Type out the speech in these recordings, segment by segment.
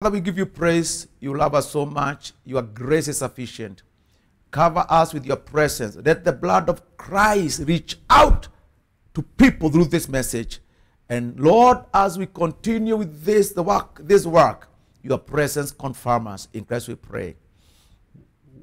Father, we give you praise. You love us so much. Your grace is sufficient. Cover us with your presence. Let the blood of Christ reach out to people through this message. And Lord, as we continue with this the work, this work, your presence confirm us. In Christ we pray.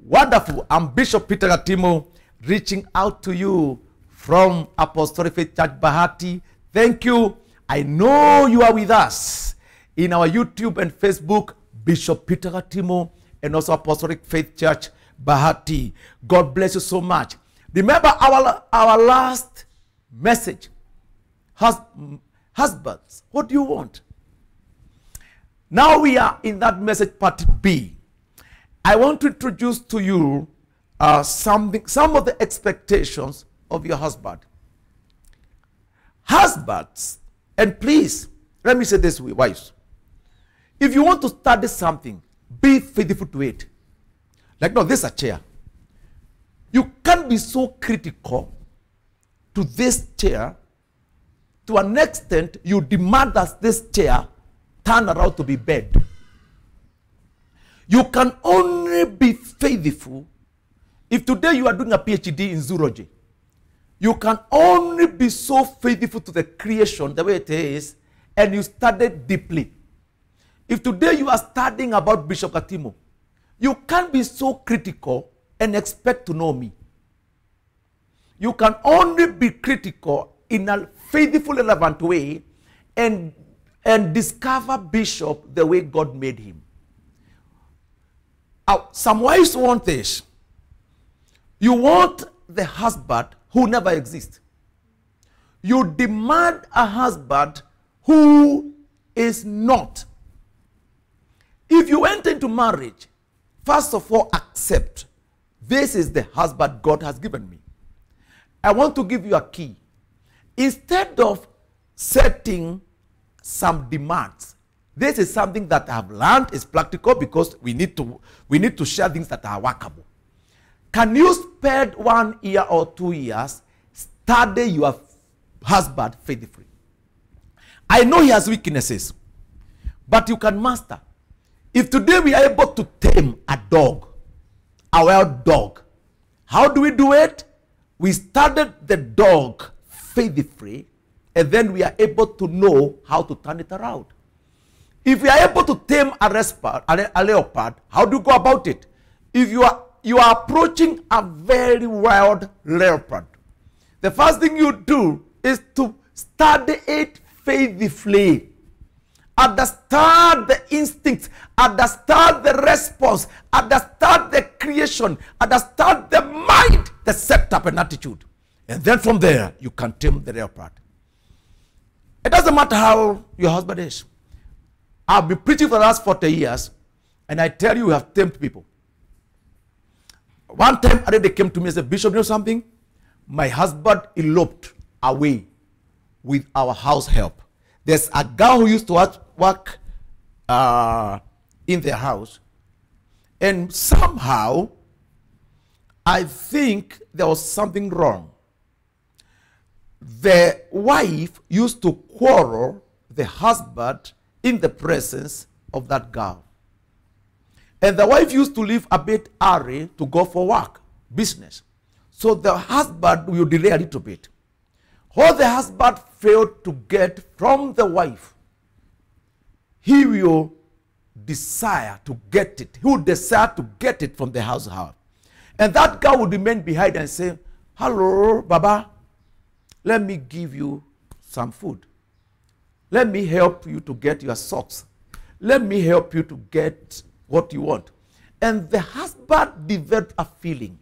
Wonderful. I'm Bishop Peter Gatimu reaching out to you from Apostolic Faith Church Bahati. Thank you. I know you are with us in our YouTube and Facebook, Bishop Peter Gatimu, and also Apostolic Faith Church Bahati. God bless you so much. Remember our, our last message. Hus- husbands, what do you want? Now we are in that message part B. I want to introduce to you uh, something, some of the expectations of your husband. Husbands, and please, let me say this, wives. If you want to study something, be faithful to it. Like, no, this is a chair. You can't be so critical to this chair to an extent you demand that this chair turn around to be bed. You can only be faithful if today you are doing a PhD in zoology. You can only be so faithful to the creation the way it is, and you study deeply. If today you are studying about Bishop Gatimu, you can't be so critical and expect to know me. You can only be critical in a faithful, relevant way and, and discover Bishop the way God made him. Uh, some wives want this. You want the husband who never exists. You demand a husband who is not. If you enter into marriage, first of all, accept this is the husband God has given me. I want to give you a key. Instead of setting some demands, this is something that I have learned is practical because we need to we need to share things that are workable. Can you spend one year or two years study your husband faithfully? I know he has weaknesses, but you can master. If today we are able to tame a dog, a wild dog, how do we do it? We started the dog faithfully, and then we are able to know how to turn it around. If we are able to tame a, a, a leopard, how do you go about it? If you are you are approaching a very wild leopard, the first thing you do is to study it faithfully. Understand the instinct. understand the response, understand the creation, understand the mind, the setup and attitude. And then from there, you can tame the leopard. It doesn't matter how your husband is. I've been preaching for the last 40 years, and I tell you, we have tamed people. One time, they came to me and said, Bishop, you know something? My husband eloped away with our house help. There's a girl who used to work, uh, in their house, and somehow I think there was something wrong. The wife used to quarrel the husband in the presence of that girl. And the wife used to leave a bit early to go for work, business. So the husband will delay a little bit. What the husband failed to get from the wife, he will desire to get it. He will desire to get it from the household. And that guy will remain behind and say, Hello, Baba, let me give you some food. Let me help you to get your socks. Let me help you to get what you want. And the husband developed a feeling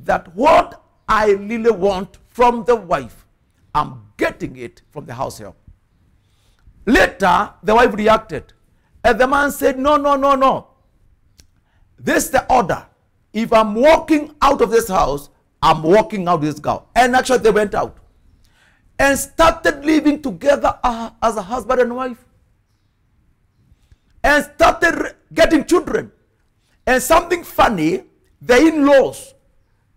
that what I really want from the wife, I'm getting it from the house help. Later, the wife reacted. And the man said, No, no, no, no. This is the order. If I'm walking out of this house, I'm walking out this girl. And actually, they went out and started living together uh, as a husband and wife and started getting children. And something funny, the in laws,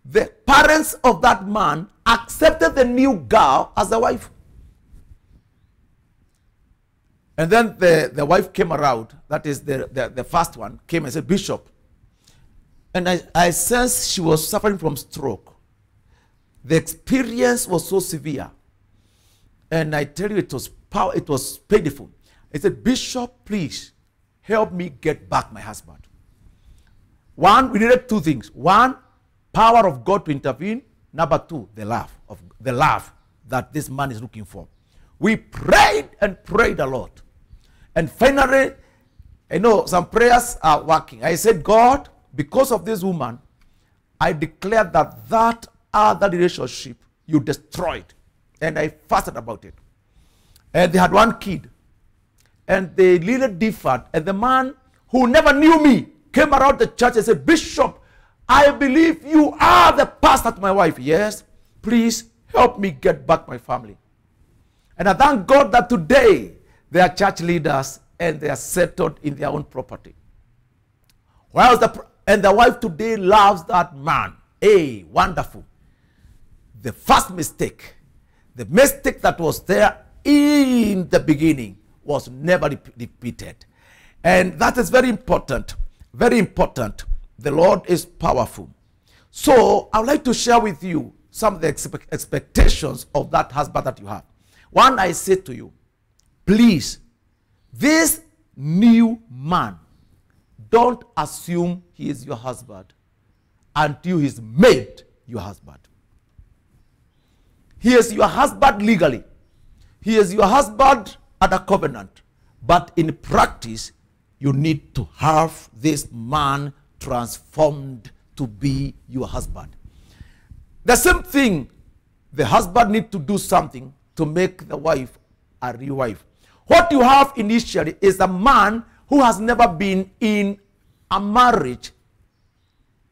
the parents of that man accepted the new girl as a wife. And then the, the wife came around, that is the, the, the first one, came and said, Bishop. And I, I sensed she was suffering from stroke. The experience was so severe. And I tell you, it was power, it was painful. I said, Bishop, please help me get back my husband. One, we needed two things. One, power of God to intervene. Number two, the love of the love that this man is looking for. We prayed and prayed a lot. And finally, I know some prayers are working. I said, God, because of this woman, I declare that that other relationship you destroyed. And I fasted about it. And they had one kid. And they little differed. And the man who never knew me came around the church and said, Bishop, I believe you are the pastor to my wife. Yes, please help me get back my family. And I thank God that today they are church leaders and they are settled in their own property. Whilst the, and the wife today loves that man. Hey, wonderful. The first mistake, the mistake that was there in the beginning was never repeated. And that is very important. Very important. The Lord is powerful. So I would like to share with you some of the expectations of that husband that you have. One, I say to you, please, this new man, don't assume he is your husband until he's made your husband. He is your husband legally. He is your husband at a covenant. But in practice, you need to have this man transformed to be your husband. The same thing, the husband need to do something to make the wife a real wife. What you have initially is a man who has never been in a marriage.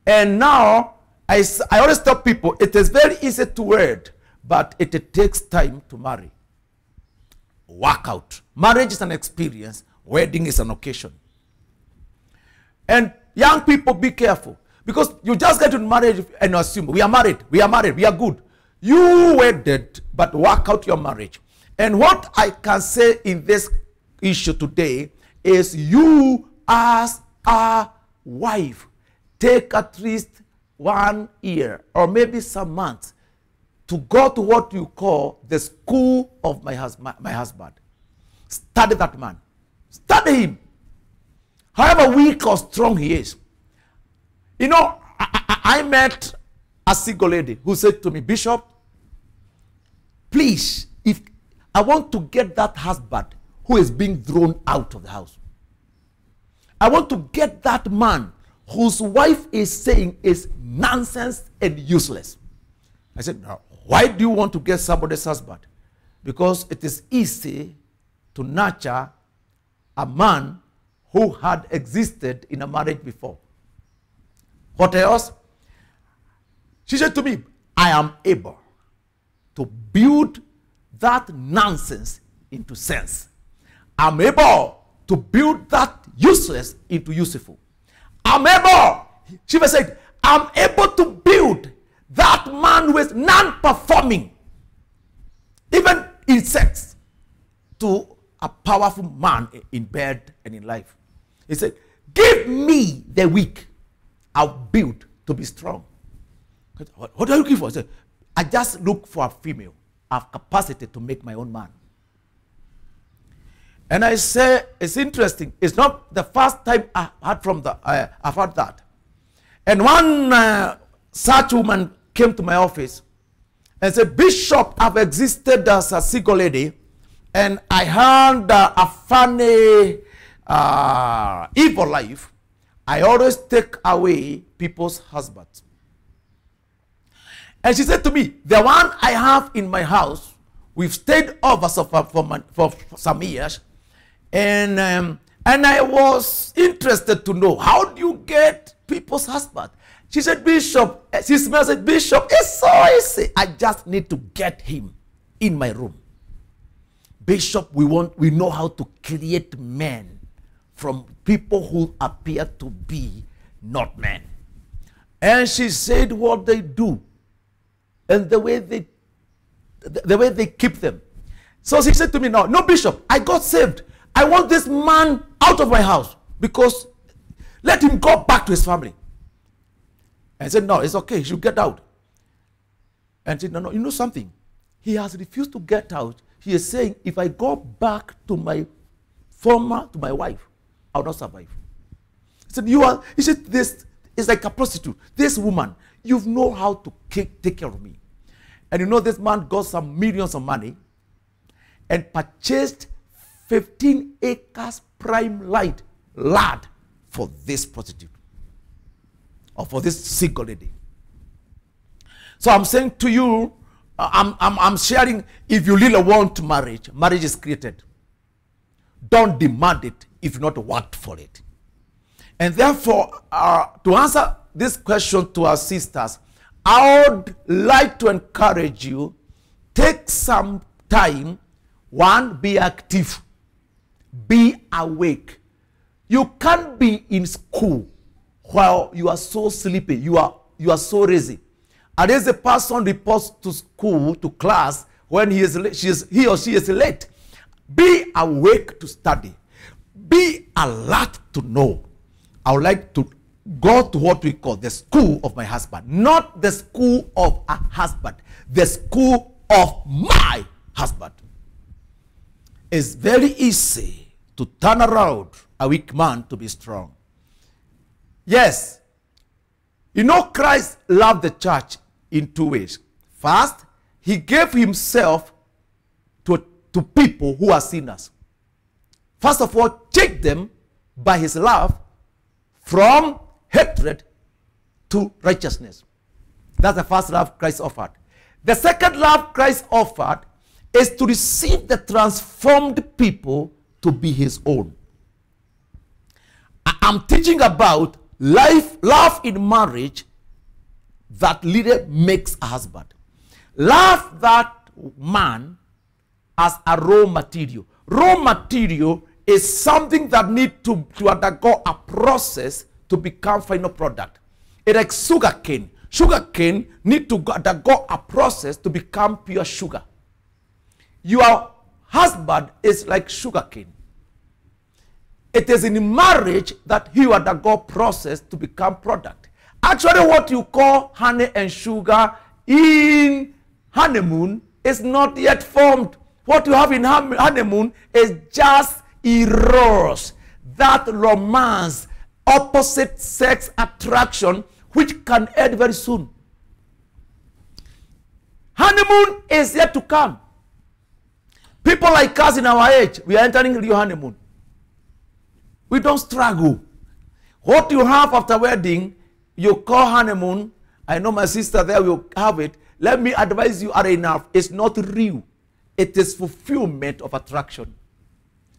And now, I, I always tell people, it is very easy to wed, but it, it takes time to marry. Work out. Marriage is an experience. Wedding is an occasion. And young people, be careful. Because you just get to marriage and assume, we are married, we are married, we are good. You wedded, but work out your marriage. And what I can say in this issue today is you as a wife, take at least one year or maybe some months to go to what you call the school of my, hus my, my husband. Study that man. Study him. However weak or strong he is. You know, I, I, I met a single lady who said to me, Bishop, please, if I want to get that husband who is being thrown out of the house. I want to get that man whose wife is saying is nonsense and useless. I said, now, why do you want to get somebody's husband? Because it is easy to nurture a man who had existed in a marriage before. What else? She said to me, I am able to build that nonsense into sense. I'm able to build that useless into useful. I'm able, she said, I'm able to build that man who is non-performing, even in sex, to a powerful man in bed and in life. He said, give me the weak I'll build to be strong. What, what are you looking for? I, said, I just look for a female. I have capacity to make my own man. And I say, it's interesting. It's not the first time I heard from the, uh, I've heard that. And one uh, such woman came to my office and said, Bishop, I've existed as a single lady, and I had uh, a funny, uh, evil life. I always take away people's husbands. And she said to me, the one I have in my house, we've stayed over so for, for, for some years, and, um, and I was interested to know, how do you get people's husband? She said, Bishop, eh, she said, Bishop, it's so easy. I just need to get him in my room. Bishop, we want, we know how to create men from people who appear to be not men. And she said what they do and the way they the way they keep them. So she said to me, No, no, Bishop, I got saved. I want this man out of my house because let him go back to his family. I said, No, it's okay. He should get out. And she said, No, no, you know something? He has refused to get out. He is saying, If I go back to my former, to my wife, I'll not survive. He said, You are, he said, This is like a prostitute. This woman, you know how to take care of me. And you know, this man got some millions of money and purchased 15 acres prime light land for this prostitute or for this single lady. So I'm saying to you, uh, I'm, I'm, I'm sharing, if you really want marriage, marriage is created. Don't demand it if not worked for it. And therefore, uh, to answer this question to our sisters, I would like to encourage you, take some time, one, be active, be awake. You can't be in school while you are so sleepy, you are, you are so lazy. And as a person reports to school, to class, when he, is, she is, he or she is late, be awake to study. Be alert to know. I would like to go to what we call the school of my husband. Not the school of a husband, the school of my husband. It's very easy to turn around a weak man to be strong. Yes, you know, Christ loved the church in two ways. First, he gave himself to, to people who are sinners. First of all, take them by his love from hatred to righteousness. That's the first love Christ offered. The second love Christ offered is to receive the transformed people to be his own. I'm teaching about life, love in marriage that leader makes a husband. Love that man as a raw material. Raw material is something that need to, to undergo a process to become final product. It like sugar cane. Sugar cane need to undergo a process to become pure sugar. Your husband is like sugar cane. It is in marriage that he undergo process to become product. Actually, what you call honey and sugar in honeymoon is not yet formed. What you have in honeymoon is just eros, that romance, opposite sex attraction, which can end very soon. Honeymoon is yet to come. People like us in our age, we are entering real honeymoon. We don't struggle. What you have after wedding, you call honeymoon. I know my sister there will have it. Let me advise you are enough. It's not real. It is fulfillment of attraction.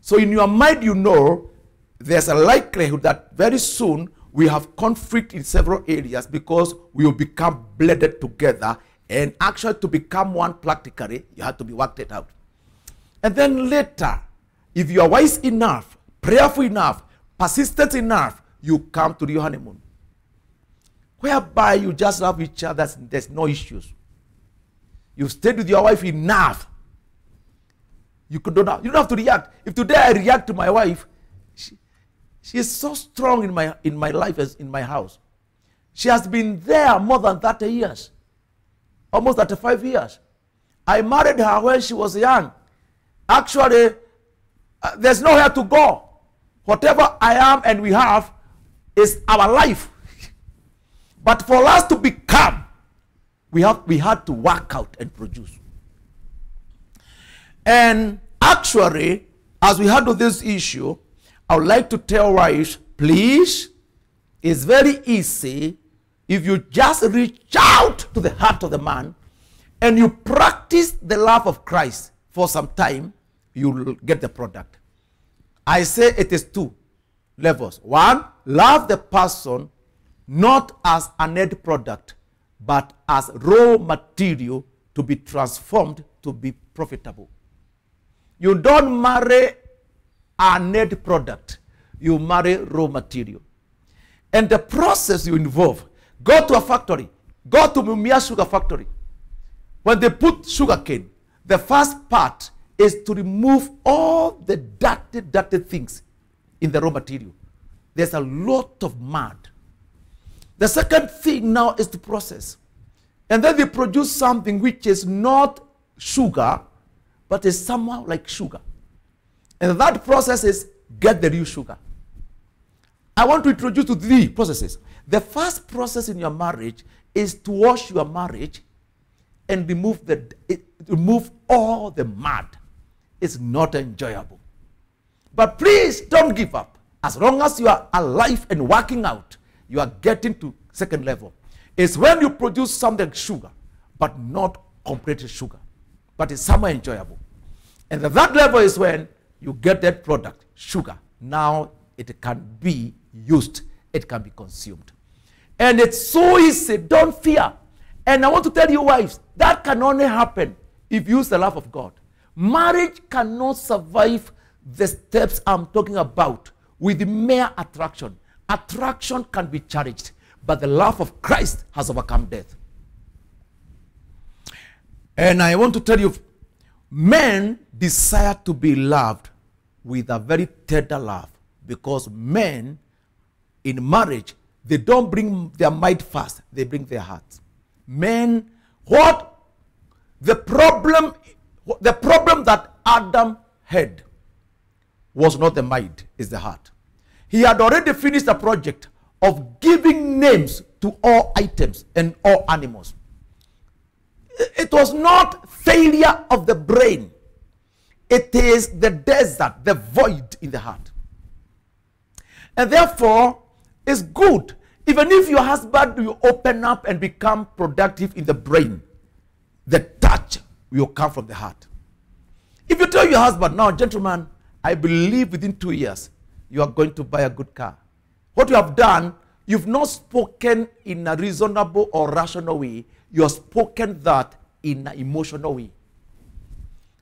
So in your mind, you know there's a likelihood that very soon we have conflict in several areas because we will become blended together. And actually, to become one practically, you have to be worked it out. And then later, if you are wise enough, prayerful enough, persistent enough, you come to your honeymoon. Whereby you just love each other, there's no issues. You've stayed with your wife enough. You, could not, you don't have to react. If today I react to my wife, she, she is so strong in my, in my life as in my house. She has been there more than 30 years, almost 35 years. I married her when she was young. Actually, uh, there's nowhere to go. Whatever I am and we have is our life. but for us to become, we, have, we had to work out and produce. And actually, as we handle this issue, I would like to tell wives, please, it's very easy if you just reach out to the heart of the man and you practice the love of Christ for some time, you will get the product. I say it is two levels. One, love the person not as an end product, but as raw material to be transformed to be profitable. You don't marry a net product, you marry raw material. And the process you involve, go to a factory, go to Mumias Sugar Factory. When they put sugar cane, the first part is to remove all the dirty, dirty things in the raw material. There's a lot of mud. The second thing now is to process. And then they produce something which is not sugar, but is somehow like sugar. And that process is get the real sugar. I want to introduce to three processes. The first process in your marriage is to wash your marriage and remove the it, remove all the mud. It's not enjoyable. But please don't give up. As long as you are alive and working out, you are getting to second level. It's when you produce something sugar, but not completely sugar, but it's somewhere enjoyable. And third level is when you get that product, sugar. Now it can be used, it can be consumed. And it's so easy, don't fear. And I want to tell you, wives, that can only happen if you use the love of God. Marriage cannot survive the steps I'm talking about with mere attraction. Attraction can be cherished, but the love of Christ has overcome death. And I want to tell you, men desire to be loved with a very tender love because men in marriage they don't bring their mind first they bring their hearts men what the problem the problem that adam had was not the mind is the heart. He had already finished the project of giving names to all items and all animals it was not failure of the brain it is the desert the void in the heart and therefore it's good even if your husband will open up and become productive in the brain, the touch will come from the heart. If you tell your husband, now, gentlemen, I believe within two years you are going to buy a good car. What you have done, you've not spoken in a reasonable or rational way. You have spoken that in an emotional way.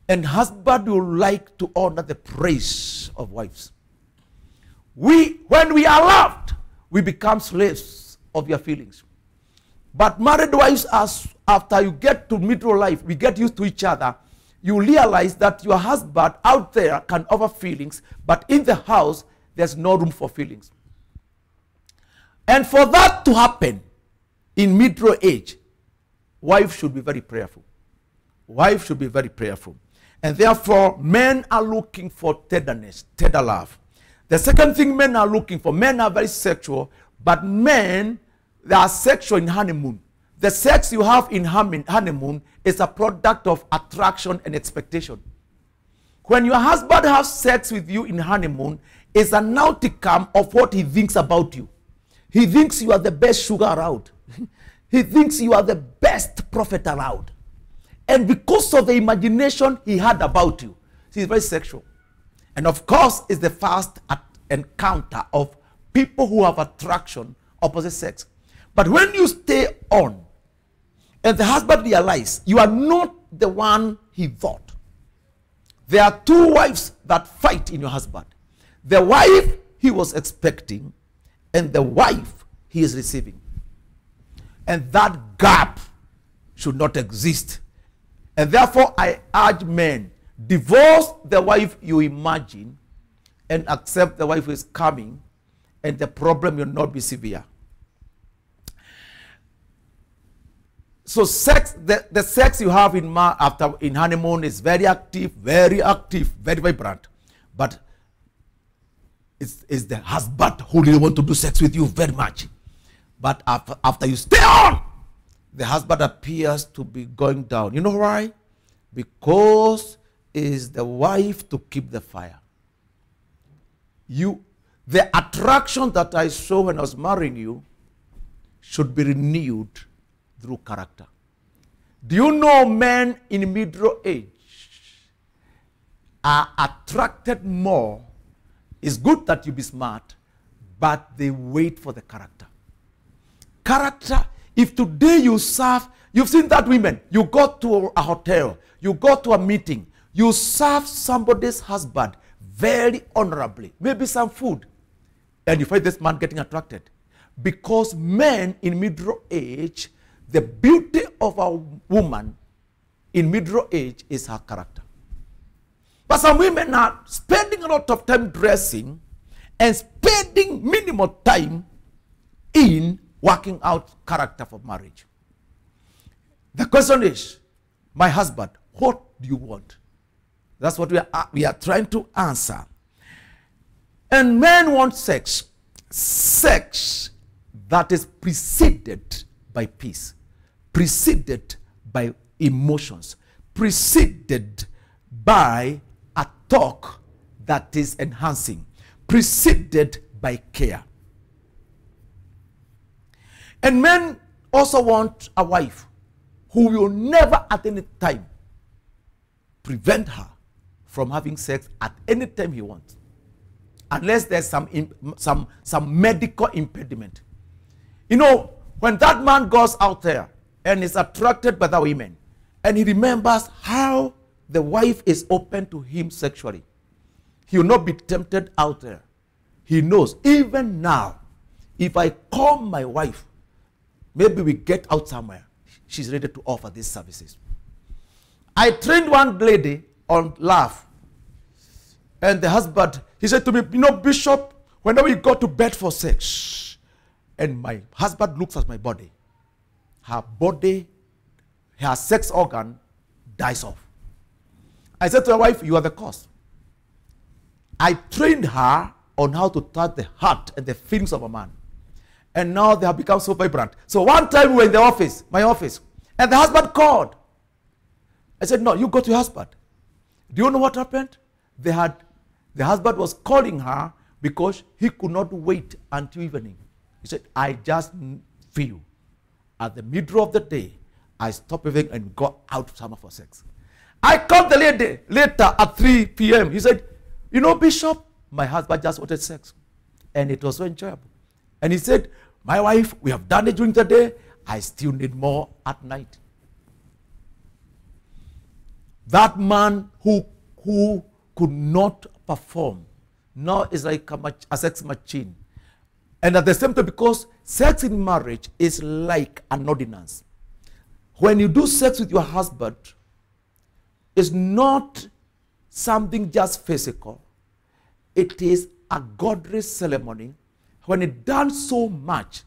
And husband will like to honor the praise of wives. We, when we are loved, we become slaves of your feelings. But married wives, as after you get to middle life, we get used to each other. You realize that your husband out there can offer feelings, but in the house, there's no room for feelings. And for that to happen in middle age, wife should be very prayerful. Wife should be very prayerful. And therefore, men are looking for tenderness, tender love. The second thing men are looking for, men are very sexual, but men, they are sexual in honeymoon. The sex you have in honeymoon is a product of attraction and expectation. When your husband has sex with you in honeymoon, it's an outcome of what he thinks about you. He thinks you are the best sugar around. he thinks you are the best prophet around. And because of the imagination he had about you, he's very sexual. And of course, it's the first encounter of people who have attraction opposite sex. But when you stay on, and the husband realizes you are not the one he thought, there are two wives that fight in your husband. The wife he was expecting, and the wife he is receiving. And that gap should not exist. And therefore, I urge men divorce the wife you imagine and accept the wife who is coming, and the problem will not be severe. So sex, the, the sex you have in ma after in honeymoon is very active, very active, very vibrant. But it's, it's the husband who really want to do sex with you very much. But after, you stay on, the husband appears to be going down. You know why? Because is the wife to keep the fire. You, the attraction that I saw when I was marrying you should be renewed through character. Do you know men in middle age are attracted more? It's good that you be smart, but they wait for the character. Character, if today you serve, you've seen that women, you go to a hotel, you go to a meeting, you serve somebody's husband very honorably, maybe some food, and you find this man getting attracted. Because men in middle age, the beauty of a woman in middle age is her character. But some women are spending a lot of time dressing and spending minimal time in working out character for marriage. The question is, my husband, what do you want? That's what we are, uh, we are trying to answer. And men want sex. Sex that is preceded by peace, preceded by emotions, preceded by a talk that is enhancing, preceded by care. And men also want a wife who will never at any time prevent her from having sex at any time he wants unless there's some some some medical impediment. You know when that man goes out there and is attracted by the women and he remembers how the wife is open to him sexually he will not be tempted out there. He knows even now if i call my wife maybe we get out somewhere she's ready to offer these services i trained one lady on love and the husband, he said to me, You know, Bishop, whenever we go to bed for sex, and my husband looks at my body, her body, her sex organ dies off. I said to my wife, You are the cause. I trained her on how to touch the heart and the feelings of a man. And now they have become so vibrant. So one time we were in the office, my office, and the husband called. I said, No, you go to your husband. Do you know what happened? They had the husband was calling her because he could not wait until evening. He said, I just feel at the middle of the day, I stop everything and go out summer for sex. I called the lady later at 3 p.m. He said, You know, Bishop, my husband just wanted sex. And it was so enjoyable. And he said, My wife, we have done it during the day. I still need more at night. That man who, who could not perform. Now is like a, a sex machine. And at the same time, because sex in marriage is like an ordinance. When you do sex with your husband, it's not something just physical. It is a godly ceremony. When it done so much,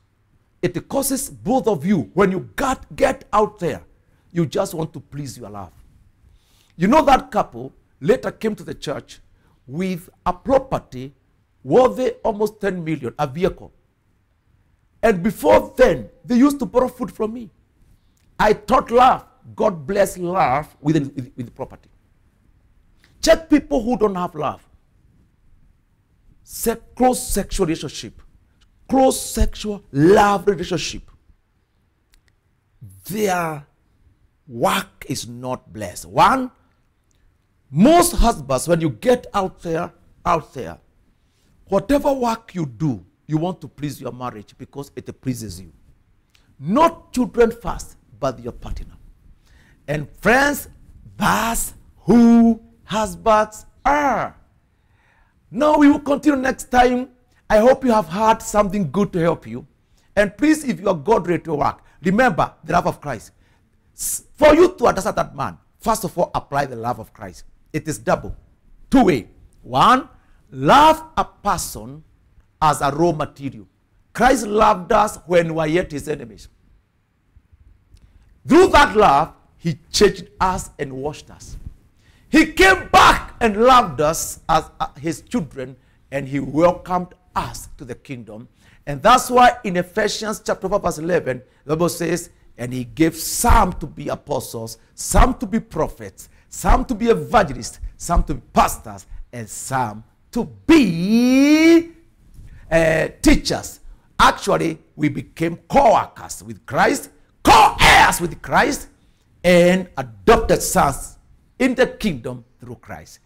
it causes both of you, when you got, get out there, you just want to please your love. You know that couple later came to the church with a property worthy almost 10 million, a vehicle. And before then, they used to borrow food from me. I taught love. God bless love with, with, with property. Check people who don't have love. Se close sexual relationship, close sexual love relationship. Their work is not blessed. One, most husbands, when you get out there, out there, whatever work you do, you want to please your marriage because it pleases you. Not children first, but your partner. And friends, that's who husbands are. Now we will continue next time. I hope you have heard something good to help you. And please, if you are God ready to work, remember the love of Christ. For you to understand that man, first of all, apply the love of Christ it is double. Two way. One, love a person as a raw material. Christ loved us when we were yet his enemies. Through that love, he changed us and washed us. He came back and loved us as uh, his children and he welcomed us to the kingdom. And that's why in Ephesians chapter 4, verse 11, the Bible says, And he gave some to be apostles, some to be prophets, some to be evangelists, some to be pastors, and some to be uh, teachers. Actually, we became co-workers with Christ, co-heirs with Christ, and adopted sons in the kingdom through Christ.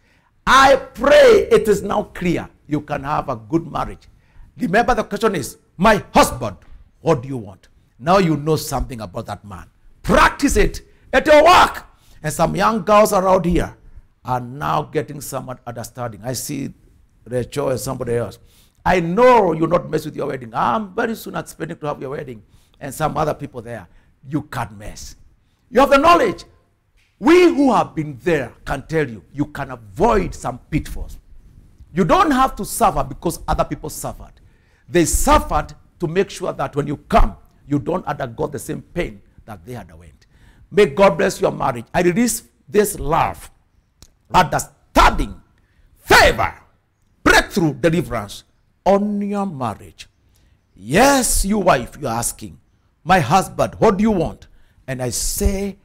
I pray it is now clear you can have a good marriage. Remember the question is, my husband, what do you want? Now you know something about that man. Practice it at your work. And some young girls around here are now getting somewhat understanding. I see Rachel and somebody else. I know you're not mess with your wedding. I'm very soon expecting to have your wedding. And some other people there. You can't mess. You have the knowledge. We who have been there can tell you, you can avoid some pitfalls. You don't have to suffer because other people suffered. They suffered to make sure that when you come, you don't undergo the same pain that they underwent. May God bless your marriage. I release this love, understanding, favor, breakthrough, deliverance on your marriage. Yes, you wife, you're asking, my husband, what do you want? And I say,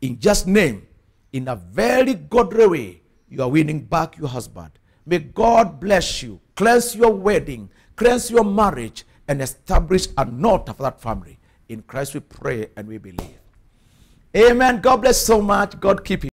in Jesus name, in a very godly way, you are winning back your husband. May God bless you, cleanse your wedding, cleanse your marriage, and establish a knot of that family. In Christ we pray and we believe. Amen. God bless so much. God keep you.